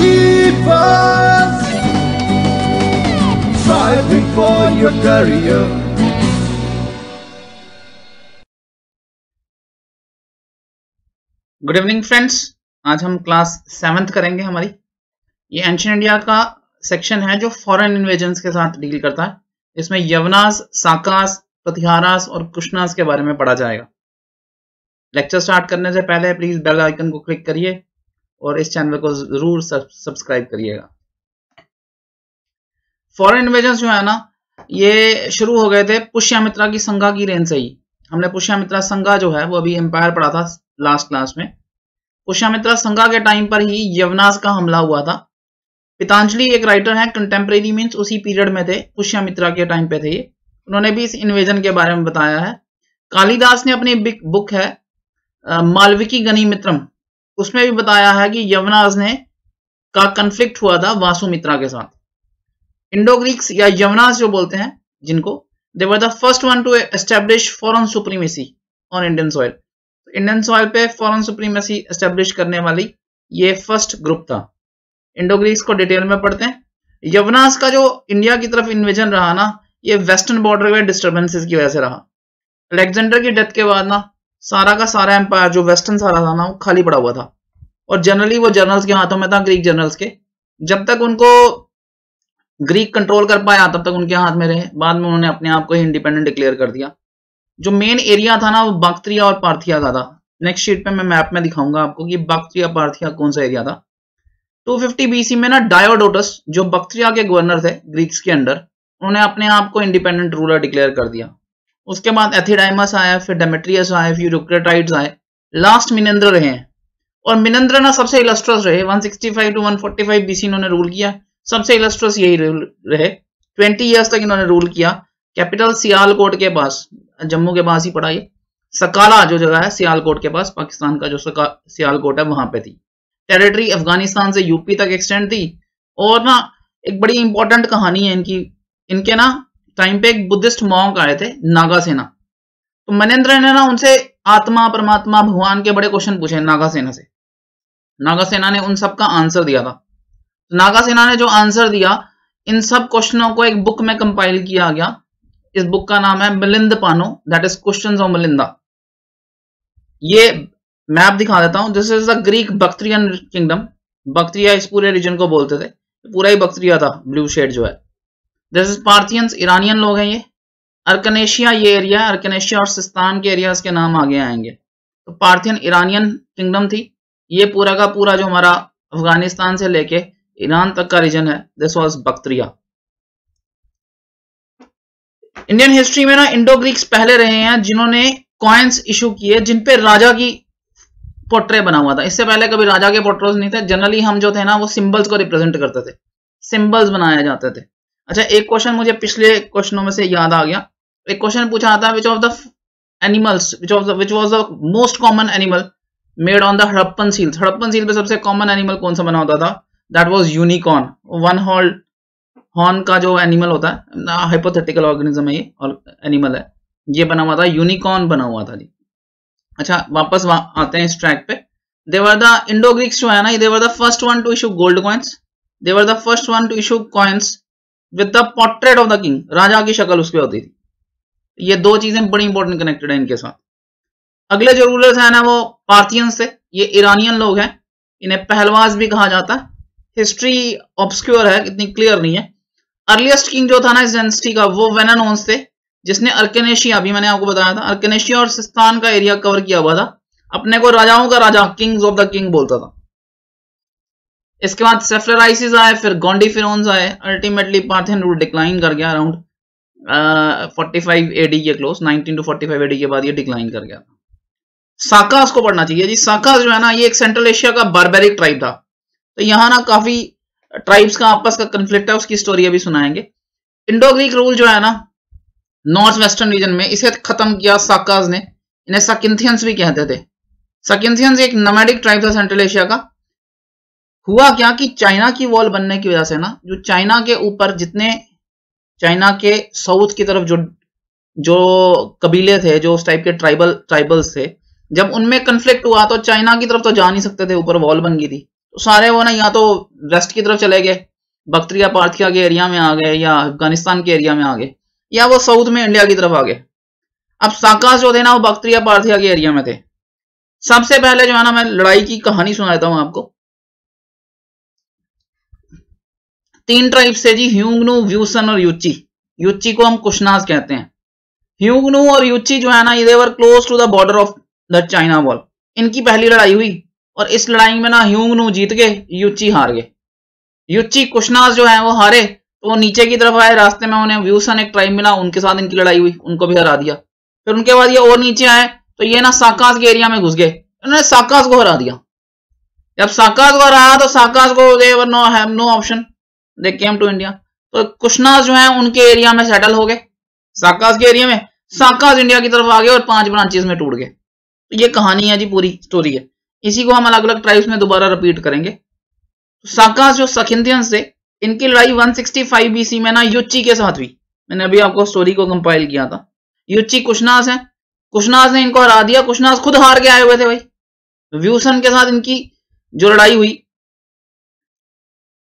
achievers striving for your career. Good evening friends आज हम class seventh करेंगे हमारी। ये एंशियन इंडिया का सेक्शन है जो फॉरेन इन्वेजन के साथ डील करता है। इसमें यवनास साकास प्रतिहारास और कुशनास के बारे में पढ़ा जाएगा। लेक्चर स्टार्ट करने से पहले प्लीज़ बेल आइकन को क्लिक करिए। और इस चैनल को ज़रूर सब्सक्राइब करिएगा। फॉरेन इन्वेजन जो है ना, ये शुरू हो गए थे पुष्यामित्रा की संघा की रेंज से ही। हमने पुष्यामित्रा संघा जो है, वो अभी एम्पायर पढ़ा था लास्ट क्लास में। पुष्यामित्रा संघा के टाइम पर ही यवनास का हमला हुआ था। पितांजलि एक राइटर है कंटेम्प्रेरी मीन्स उसी पीरियड में थे, पुष्यामित्रा के टाइम पे थे ये। उन्होंने भी इस इन्वेजन के बारे में बताया है। कालिदास ने अपनी बुक है मालविकी गनी मित्रम उसमें भी बताया है कि यवनास ने का कंफ्लिक्ट हुआ था वासुमित्रा के साथ। इंडो ग्रीक्स या यवनास जो बोलते हैं, जिनको they were the first one to establish foreign supremacy on Indian soil Indian soil पे फॉरेन सुप्रीमेसी एस्टेब्लिश करने वाली ये फ़र्स्ट ग्रुप था। इंडो ग्रीक्स को डिटेल में पढ़ते हैं। यवनास का जो इंडिया की तरफ़ इन्वेजन रहा ना, ये वेस्टर्न बॉर्डर में डिस्टर्बेंसेस की वजह से रहा। अलेक्जेंडर की डेथ के बाद ना सारा का सारा एम्पायर जो वेस्टर्न सारा था ना, वो खाली पड़ा हुआ था। और जनरली वो जर्नल्स के हाथों में था ग्रीक जनरल्स के। जब तक उनको ग्रीक कंट्रोल कर पाया, तब तक उनके हाथ में रहे। बाद में उन्होंने अपने आप को ही इंडिपेंडेंट डिक्लेयर कर दिया। जो मेन एरिया था ना, वो बक्तिया और पार्थिया का था। नेक्स्ट शीट पे मैं मैप में दिखाऊँगा आपको कि बक्तिया पार्थिया कौन सा एरिया था। 250 बीसी में ना डायोडोटस जो बक्तिया के गवर्नर थे ग्रीक्स के अंडर, उन्होंने अपने आप को इंडिपेंडेंट रूलर डिक्लेयर कर दिया। उसके बाद एथिडाइमस आया, फिर डेमेट्रियस आए, फिर यूक्रेटाइड्स आए। लास्ट मिनेंद्र रहे हैं। और मिनेंद्र ना सबसे इलस्ट्रस रहे। 165 टू 145 बीसी इन्होंने रूल किया। सबसे इलस्ट्रस यही रहे 20 इयर्स तक इन्होंने रूल किया। कैपिटल सियालकोट के पास, जम्मू के पास ही पड़ा ये। सकाला जो जगह है, सियालकोट के पास, पाकिस्तान का जो सियालकोट है, वहाँ पे थी। टेरिटरी अफ़गानिस्तान से यूपी तक एक्सटेंड थी। और ना, एक बड़ी इंपॉर्टेंट कहानी है इनकी। इनके ना टाइम पे एक बुद्धिस्ट मॉन्क आए थे नागा सेना तो मनेन्द्र ने ना उनसे आत्मा, परमात्मा, भगवान के बड़े क्वेश्चन पूछे नागा सेना से। नागा सेना ने उन सब का आंसर दिया था। नागा सेना ने जो आंसर दिया, इन सब क्वेश्चनों को एक बुक में कंपाइल किया गया। इस बुक का नाम है Milind Panho that is question of Milinda ये मैप दिखा देता हूँ। This is the Greek Bactrian kingdom Bactria इस पूरे रीजन को बोलते थे। पूरा ही बक्ट्रिया था ब्लू शेड जो है। दिस इज़ पार्थियंस ईरानियन लोग हैं ये। अर्कनेशिया ये एरिया अर्कनेशिया और सिस्तान के एरियाज़ के नाम आगे आएँगे। तो पार्थियन ईरानियन किंगडम थी। ये पूरा का पूरा जो हमारा अफ़गानिस्तान से लेके ईरान तक का रीजन है this was Bactria Indian history में ना इंडो ग्रीक्स पहले रहे हैं, जिन्होंने कॉइन्स इशू किए, जिन पे राजा की पोर्ट्रे बना हुआ था। इससे पहले कभी राजा के पोर्ट्रेज नहीं थे। जनरली हम जो थे ना, वो सिंबल्स को रिप्रेजेंट करते थे। सिंबल्स बनाए जाते थे। अच्छा एक क्वेश्चन मुझे पिछले क्वेश्चनों में से याद आ गया। एक क्वेश्चन पूछा था which of the animals which of which was the most common animal made on the Harappan seal Harappan seal पे सबसे कॉमन एनिमल कौन सा बना होता था? That was unicorn one hold horn का जो एनिमल होता है हाइपोथेटिकल ऑर्गेनिज्म है ये और एनिमल है। ये बना हुआ था यूनिकॉर्न बना हुआ था जी। अच्छा वापस वा, आते हैं इस ट्रैक पे। देवर द इंडो ग्रीक्स जो है ना they were the first one to issue gold coins they were the first one to issue coins with the portrait of the king राजा की शक्ल उस पर होती थी। ये दो चीज़ें बड़ी इंपॉर्टेंट कनेक्टेड है इनके साथ। अगले जो रूलर्स है ना वो पार्थियंस थे, ये ईरानियन लोग हैं। इन्हें पहलवाज भी कहा जाता है। हिस्ट्री ऑब्सक्योर है, इतनी क्लियर नहीं है। अर्लीस्ट किंग जो था ना इस डेंसिटी का, वो वेनानोन्स थे, जिसने अर्केनेशिया अभी मैंने आपको बताया था अर्केनेशिया और सिस्तान का एरिया कवर किया हुआ था। अपने को राजाओं का राजा किंग्स ऑफ़ द किंग बोलता था। इसके बाद सेफ्लराइसिस आए फिर गोंडी आए अल्टीमेटली पार्थियन रूल डिक्लाइन कर गया अराउंड फोर्टी फाइव एडी के close nineteen to forty five AD के बाद ये डिक्लाइन कर गया। साकास को पढ़ना चाहिए जी। साकास जो है ना, ये एक सेंट्रल एशिया का बारबेरिक ट्राइब था। तो यहाँ ना काफ़ी ट्राइब्स का आपस का कंफ्लिक्ट है, उसकी स्टोरी अभी सुनाएँगे। इंडो ग्रीक रूल जो है ना नॉर्थ वेस्टर्न रीजन में, इसे खत्म किया साकाज ने। इन्हें सकिंथियंस भी कहते थे। सकिंथियंस एक नोमैडिक ट्राइब था सेंट्रल एशिया का। हुआ क्या कि चाइना की वॉल बनने की वजह से ना, जो चाइना के ऊपर जितने, चाइना के साउथ की तरफ़ जो जो कबीले थे, जो उस टाइप के ट्राइबल ट्राइबल्स थे, जब उनमें कंफ्लिक्ट हुआ तो चाइना की तरफ़ तो जा नहीं सकते थे, ऊपर वॉल बन गई थी। तो सारे वो ना या तो वेस्ट की तरफ़ चले गए बख्तरिया पार्थिया के एरिया में आ गए, या अफ़गानिस्तान के एरिया में आ गए, या वो साउथ में इंडिया की तरफ़ आ गए। अब साकास जो थे ना, वो बख्तरिया पार्थिया के एरिया में थे। सबसे पहले जो है ना, मैं लड़ाई की कहानी सुनाता हूँ आपको। तीन ट्राइब से जी, ह्यूंगनू, व्यूसन और यूची। यूची को हम कुशनाज कहते हैं। ह्यूंगनू और यूची जो है ना, ये they were close to the border of the China wall इनकी पहली लड़ाई हुई और इस लड़ाई में ना ह्यूंगनू जीत गए, यूची हार गए। यूची कुशनाज जो है, वो हारे तो नीचे की तरफ़ आए, रास्ते में उन्हें व्यूसन एक ट्राइब मिला, उनके साथ इनकी लड़ाई हुई, उनको भी हरा दिया। फिर उनके बाद ये और नीचे आए तो ये ना साकास के एरिया में घुस गए। उन्होंने साकास को हरा दिया। जब साकास को हराया तो साकास को they were no have no option they came to India. तो कुशनाज जो है, उनके एरिया में सेटल हो गए। साकास के एरिया में, साकास इंडिया की तरफ़ आ गए और पाँच ब्रांचेस में टूट गए। तो ये कहानी है जी, पूरी स्टोरी है। इसी को हम अलग अलग ट्राइब्स में दोबारा रिपीट करेंगे। तो साकास जो सखिंदियंस थे, इनकी लड़ाई 165 बीसी में ना युच्ची के साथ हुई। मैंने अभी आपको स्टोरी को कंपाइल किया था। युच्ची कुशनास है। कुशनास ने इनको हरा दिया। कुशनास खुद हार के आए हुए थे भाई। व्यूसन के साथ इनकी जो लड़ाई हुई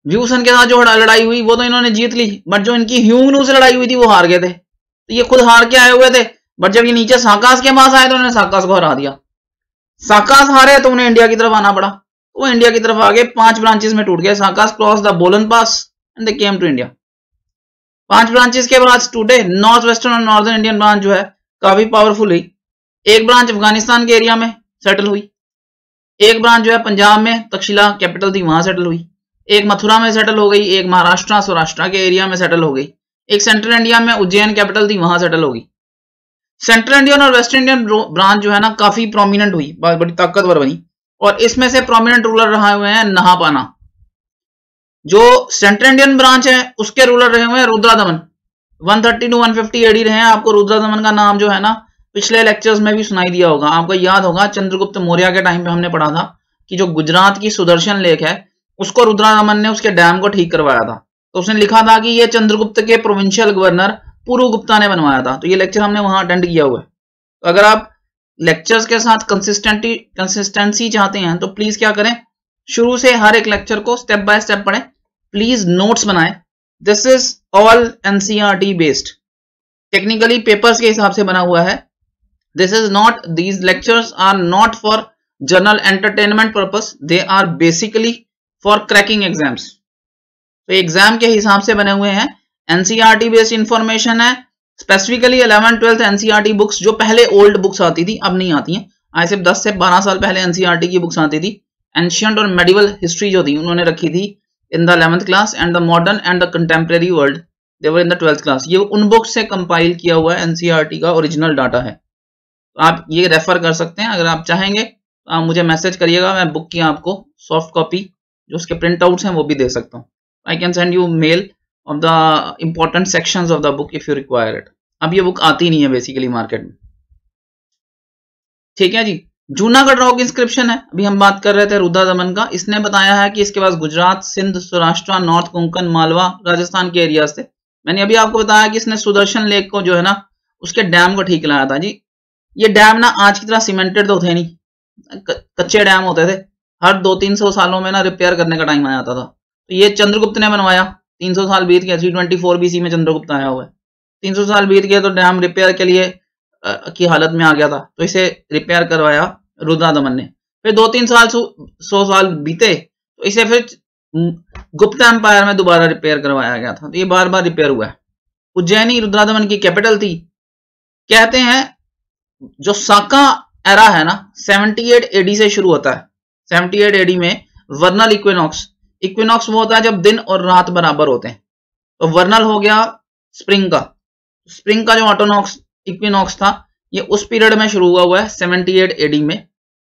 व्यूसन के साथ जो लड़ाई हुई, वो तो इन्होंने जीत ली, बट जो इनकी ह्यूंगनू से लड़ाई हुई थी, वो हार गए थे। तो ये खुद हार के आए हुए थे, बट जब ये नीचे साकास के पास आए तो उन्होंने साकास को हरा दिया। साकास हारे तो उन्हें इंडिया की तरफ़ आना पड़ा। वो इंडिया की तरफ़ आगे पाँच ब्रांचेस में टूट गए। Sakas cross the Bolan pass and they came to India पाँच ब्रांचेस के बाद टूटे नॉर्थ वेस्टर्न और नॉर्दर्न इंडियन ब्रांच जो है, काफ़ी पावरफुल हुई। एक ब्रांच अफ़गानिस्तान के एरिया में सेटल हुई। एक ब्रांच जो है, पंजाब में, तक्षशिला कैपिटल थी, वहाँ सेटल हुई। एक मथुरा में सेटल हो गई, एक महाराष्ट्र, सौराष्ट्र के एरिया में सेटल हो गई। एक सेंट्रल इंडिया में उज्जैन कैपिटल थी, वहाँ सेटल होगी सेंट्रल इंडियन और वेस्ट इंडियन ब्रांच जो है ना, काफ़ी प्रोमिनेंट हुई बड़ी ताकतवर बनी। और इसमें से प्रोमिनेंट रूलर रहे हुए हैं नहापाना। जो सेंट्रल इंडियन ब्रांच है, उसके रूलर रहे हुए हैं रुद्रा दमन 130 टू 150 एडी रहे हैं, आपको रुद्रा दमन का नाम जो है ना, पिछले लेक्चर्स में भी सुनाई दिया होगा। आपको याद होगा, चंद्रगुप्त मौर्य के टाइम पे हमने पढ़ा था कि जो गुजरात की सुदर्शन लेक है उसको रुद्रा दमन ने उसके डैम को ठीक करवाया था। तो उसने लिखा था कि ये चंद्रगुप्त के प्रोविंशियल गवर्नर पूर्व गुप्ता ने बनवाया था। तो ये लेक्चर हमने वहाँ अटेंड किया हुआ है। तो अगर आप लेक्चर्स के साथ कंसिस्टेंटी कंसिस्टेंसी चाहते हैं तो प्लीज़ क्या करें? शुरू से हर एक लेक्चर को स्टेप बाय स्टेप पढ़ें। प्लीज़ नोट्स बनाएँ। This is all NCERT based technically papers के हिसाब से बना हुआ है। This is not these lectures are not for general entertainment purpose they are basically for cracking exams तो एग्ज़ाम के हिसाब से बने हुए हैं। एनसीआरटी बेस्ड इंफॉर्मेशन है। Specifically eleven twelfth NCERT books जो पहले ओल्ड बुक्स आती थी, अब नहीं आती हैं। आज सिर्फ़ 10 से 12 साल पहले एनसीआरटी की बुक्स आती थी। एंशियंट और मेडिवल हिस्ट्री जो थी, उन्होंने रखी थी in the eleventh class and the modern and the contemporary world they were in the twelfth class ये उन बुक्स से कंपाइल किया हुआ है एनसीआरटी का ओरिजिनल डाटा है। तो आप ये रेफर कर सकते हैं। अगर आप चाहेंगे तो आप मुझे मैसेज करिएगा, मैं बुक की आपको सॉफ्ट कॉपी जो उसके प्रिंट हैं वो भी दे सकता हूँ। I can send you mail of the important sections of the book if you require it अब ये बुक आती नहीं है बेसिकली मार्केट में। ठीक है जी? जूनागढ़ रॉक इंस्क्रिप्शन है। अभी हम बात कर रहे थे रुद्रा दमन का। इसने बताया है कि इसके पास गुजरात, सिंध, सौराष्ट्र नॉर्थ कोंकण, मालवा, राजस्थान के एरिया से मैंने अभी आपको बताया कि इसने सुदर्शन लेक को जो है ना, उसके डैम को ठीक लाया था जी। ये डैम ना आज की तरह सीमेंटेड तो थे नहीं। कच्चे डैम होते थे। हर दो तीन सौ सालों में ना रिपेयर करने का टाइम आ जाता था। तो ये चंद्रगुप्त ने बनवाया। तीन सौ साल बीत गया थ्री ट्वेंटी फोर बीसी में चंद्रगुप्त आया हुआ है। तीन सौ साल बीत गया तो डैम रिपेयर के लिए आ, की हालत में आ गया था। तो इसे रिपेयर करवाया रुद्रा दमन ने। फिर दो तीन साल सौ साल बीते तो इसे फिर गुप्ता एम्पायर में दोबारा रिपेयर करवाया गया था। तो ये बार बार रिपेयर हुआ है। उज्जैनी रुद्रा दमन की कैपिटल थी। कहते हैं जो साका एरा है ना 78 एडी से शुरू होता है। 78 एडी में वर्नल इक्विनॉक्स। इक्विनॉक्स वो होता है जब दिन और रात बराबर होते हैं। तो वर्नल हो गया स्प्रिंग का। स्प्रिंग का जो ऑटोनॉक्स, इक्विनॉक्स था, ये उस पीरियड में शुरू हुआ हुआ है 78 एडी में।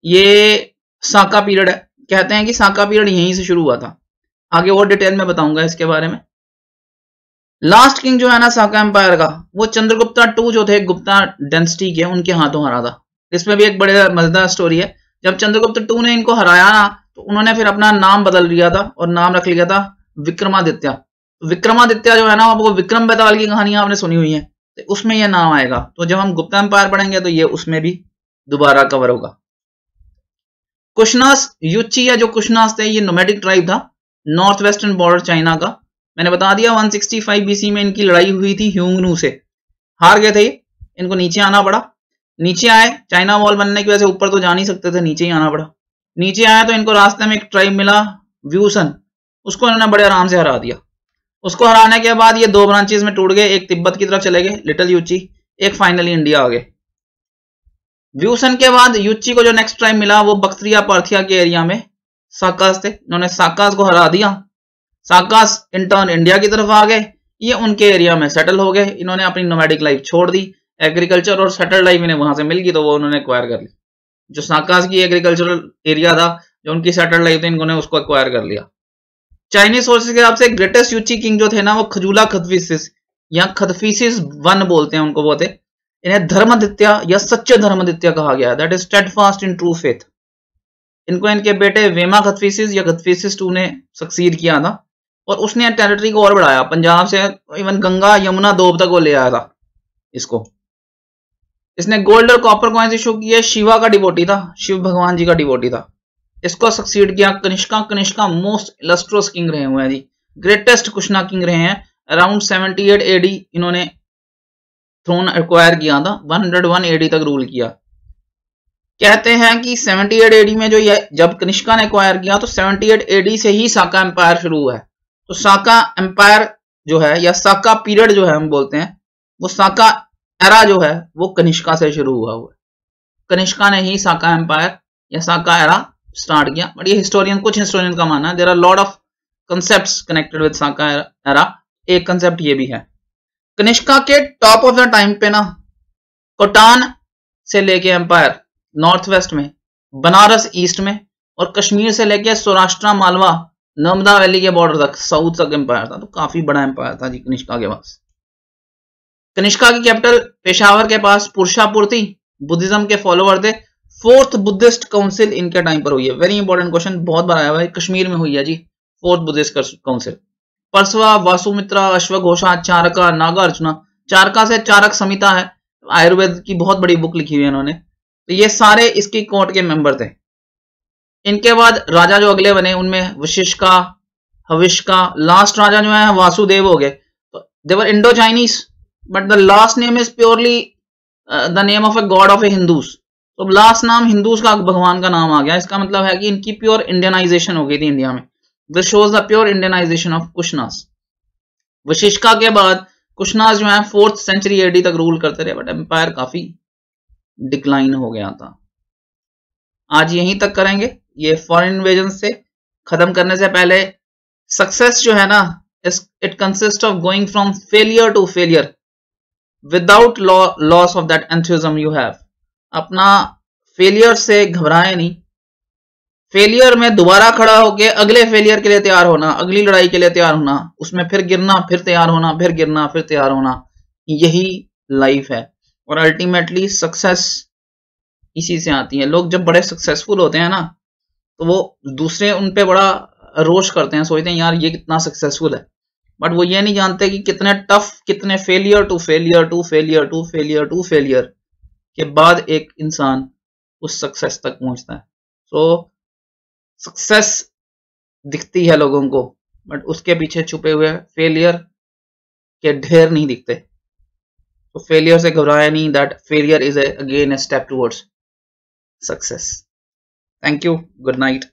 ये साका पीरियड है। कहते हैं कि साका पीरियड यहीं से शुरू हुआ था। आगे और डिटेल में बताऊँगा इसके बारे में। लास्ट किंग जो है ना साका एम्पायर का, वो चंद्रगुप्ता टू जो थे, गुप्ता डेंसिटी के, उनके हाथों हरा था। इसमें भी एक बड़े मज़ेदार स्टोरी है। जब चंद्रगुप्त टू ने इनको हराया ना तो उन्होंने फिर अपना नाम बदल लिया था और नाम रख लिया था विक्रमादित्य। विक्रमादित्य जो है ना आपको विक्रम बेताल की कहानियाँ आपने सुनी हुई है तो उसमें यह नाम आएगा। तो जब हम गुप्ता एम्पायर पढ़ेंगे तो ये उसमें भी दोबारा कवर होगा। कुशनास युची या जो कुशनास थे, ये नोमेटिक ट्राइब था नॉर्थ वेस्टर्न बॉर्डर चाइना का। मैंने बता दिया 165 बीसी में इनकी लड़ाई हुई थी ह्यूंगनू से। हार गए थे इनको नीचे आना पड़ा। नीचे आए, चाइना वॉल बनने की वजह से ऊपर तो जा नहीं सकते थे, नीचे ही आना पड़ा। नीचे आया तो इनको रास्ते में एक ट्राइब मिला, व्यूसन। उसको इन्होंने बड़े आराम से हरा दिया। उसको हराने के बाद ये दो ब्रांचेस में टूट गए, एक तिब्बत की तरफ़ चले गए लिटिल यूची एक फाइनली इंडिया आ गए। व्यूसन के बाद यूची को जो नेक्स्ट ट्राइब मिला, वो बख्तरिया पार्थिया के एरिया में साकास थे। इन्होंने साकास को हरा दिया। साकास इंटर्न इंडिया की तरफ़ आ गए। ये उनके एरिया में सेटल हो गए। इन्होंने अपनी नोमैडिक लाइफ छोड़ दी। एग्रीकल्चर और सेटल लाइफ इन्हें वहाँ से मिल गई तो वो उन्होंने एक्वायर कर ली। जो साकास की एग्रीकल्चरल एरिया था, जो उनकी सेटल लाइफ थी, इन्होंने उसको एक्वायर कर लिया। चाइनीज़ सोर्सेज के हिसाब से ग्रेटेस्ट यूची किंग जो थे ना, वो खजूला खतफीसिस या खतफीसिस वन बोलते हैं उनको बोलते इन्हें धर्मदित्य या सच्चे धर्मदित्य कहा गया that is fast in true faith इनको इनके बेटे वेमा खतफीसिस या खतफीसिस टू ने सक्सीड किया था, और उसने टेरिटरी को और बढ़ाया। पंजाब से इवन गंगा, यमुना दोब तक वो ले आया था, इसको। इसने गोल्ड और कॉपर कॉइन्स इशू किए शिवा का डिवोटी था शिव भगवान जी का डिवोटी था। इसको सक्सीड किया Kanishka Kanishka most illustrious king रहे हुए हैं जी। ग्रेटेस्ट कुशना किंग रहे हैं। अराउंड 78 एडी इन्होंने थ्रोन एक्वायर किया था 101 एडी तक रूल किया। कहते हैं कि 78 एडी में जो ये, जब कनिष्का ने एक्वायर किया तो 78 एडी से ही साका एम्पायर शुरू हुआ है। तो साका एम्पायर जो है, या साका पीरियड जो है हम बोलते हैं, वो साका एरा जो है, वो कनिष्का से शुरू हुआ हुआ है। कनिष्का ने ही साका एम्पायर या साका एरा स्टार्ट किया। बट ये हिस्टोरियन कुछ हिस्टोरियन का मानना है there are lord of concept connected with Saka era एक कंसेप्ट ये भी है। कनिष्का के टॉप ऑफ़ द टाइम पे ना, कोटान से लेके एम्पायर नॉर्थ वेस्ट में, बनारस ईस्ट में, और कश्मीर से लेके सौराष्ट्र, मालवा, नर्मदा वैली के बॉर्डर तक साउथ तक एम्पायर था। तो काफ़ी बड़ा एम्पायर था जी कनिष्का के पास। कनिष्का की कैपिटल पेशावर के पास पुरुषापुर थी, बुद्धिज्म के फॉलोअर थे। फोर्थ बुद्धिस्ट काउंसिल इनके टाइम पर हुई है। वेरी इंपॉर्टेंट क्वेश्चन बहुत बार आया हुआ है कश्मीर में हुई है जी। Fourth Buddhist council Parshva, Vasumitra अश्वघोषा Charaka Nagarjuna. Charaka से चारक समिता है। आयुर्वेद की बहुत बड़ी बुक लिखी हुई है इन्होंने। तो ये सारे इसकी कोर्ट के मेंबर थे। इनके बाद राजा जो अगले बने, उनमें वशिष्ठ हविष्का लास्ट राजा जो है, वासुदेव हो गए। तो they were Indo Chinese but the last name is purely the name of a god of a Hindus तो लास्ट नाम हिंदूज का भगवान का नाम आ गया। इसका मतलब है कि इनकी प्योर इंडियनाइजेशन हो गई थी इंडिया में। This shows the pure Indianisation of Kushanas Vasishka के बाद कुशनास जो है फोर्थ सेंचुरी एडी तक रूल करते रहे बट एम्पायर काफ़ी डिक्लाइन हो गया था। आज यहीं तक करेंगे। ये फॉरेन इन्वेजन से खत्म करने से पहले सक्सेस जो है ना it consist of going from failure to failure without loss of that enthusiasm you have अपना फेलियर से घबराए नहीं। फेलियर में दोबारा खड़ा होके अगले फेलियर के लिए तैयार होना, अगली लड़ाई के लिए तैयार होना, उसमें फिर गिरना, फिर तैयार होना, फिर गिरना, फिर तैयार होना, यही लाइफ है। और अल्टीमेटली सक्सेस इसी से आती है। लोग जब बड़े सक्सेसफुल होते हैं ना तो वो दूसरे उन पे बड़ा रोश करते हैं, सोचते हैं, यार, ये कितना सक्सेसफुल है। बट वो ये नहीं जानते कि कितने टफ कितने failure to failure to failure to failure to failure के बाद एक इंसान उस सक्सेस तक पहुँचता है। सो so, सक्सेस दिखती है लोगों को बट उसके पीछे छुपे हुए फेलियर के ढेर नहीं दिखते। तो फेलियर से घबराया नहीं that failure is again a step towards success thank you good night